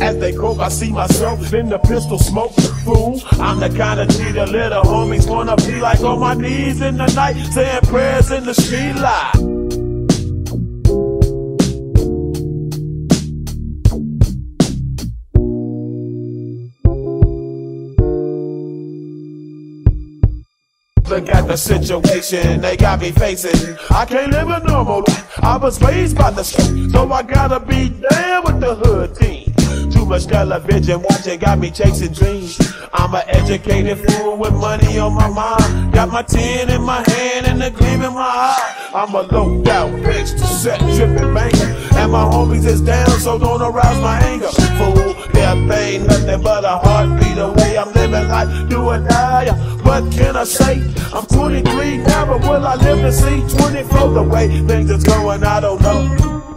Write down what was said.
As they croak, I see myself in the pistol smoke. Fool, I'm the kind of the little homies wanna be like on my knees in the night, saying prayers in the street light. Look at the situation they got me facing. I can't live a normal life. I was raised by the street, so I gotta be down with the hood team. Much television watching got me chasing dreams. I'm an educated fool with money on my mind. Got my tin in my hand and a gleam in my eye. I'm a low out bitch to set tripping banker. And my homies is down, so don't arouse my anger. Fool, there ain't nothing but a heartbeat away. I'm living life, do or die. What can I say? I'm 23 now, but will I live to see 24? The way things is going, I don't know.